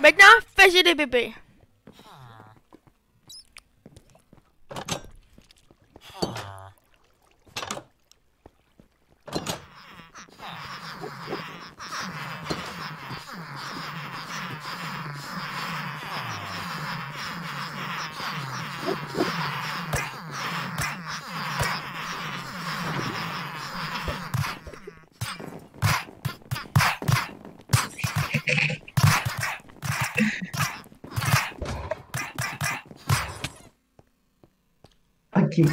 Maintenant, fais des bébés. Aqui.